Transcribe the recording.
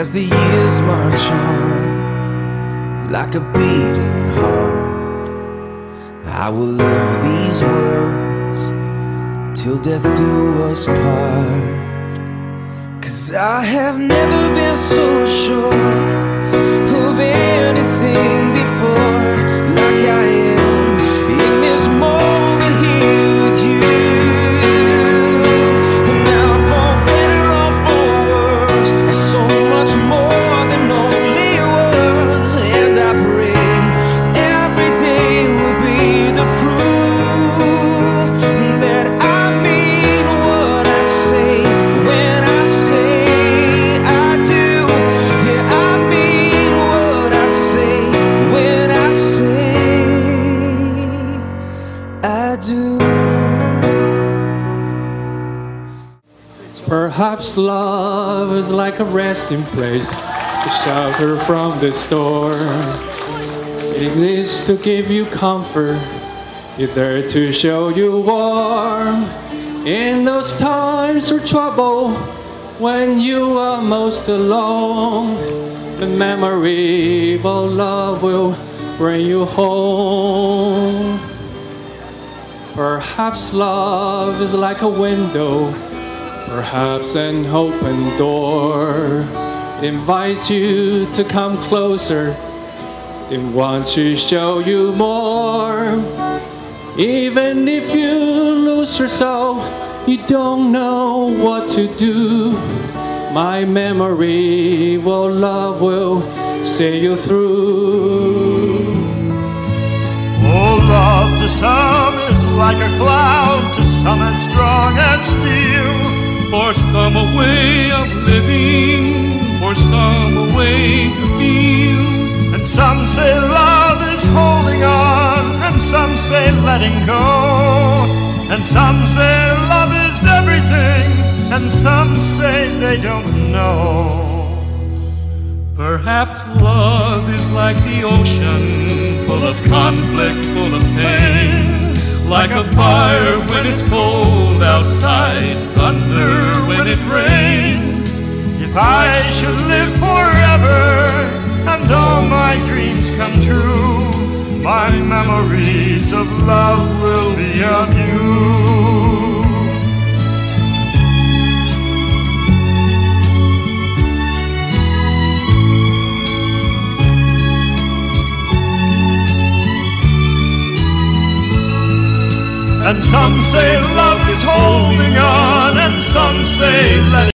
As the years march on Like a beating heart I will live these words Till death do us part. Cause I have never been so sure do Perhaps love is like a resting place, a shelter from the storm. It to give you comfort, it's there to show you warm. In those times of trouble, when you are most alone, the memory of love will bring you home. Perhaps love is like a window Perhaps an open door invites you to come closer. It wants to show you more. Even if you lose yourself, you don't know what to do. My memory will love will see you through. Oh, love some is like a cloud, to some as strong as steel. For some a way of living, for some a way to feel. And some say love is holding on, and some say letting go. And some say love is everything, and some say they don't know. Perhaps love is like the ocean, full of conflict, full of pain. Like a fire when it's cold outside, thunder when it rains. If I should live forever and all my dreams come true, my memories of love will be of you. And some say love is holding on, and some say let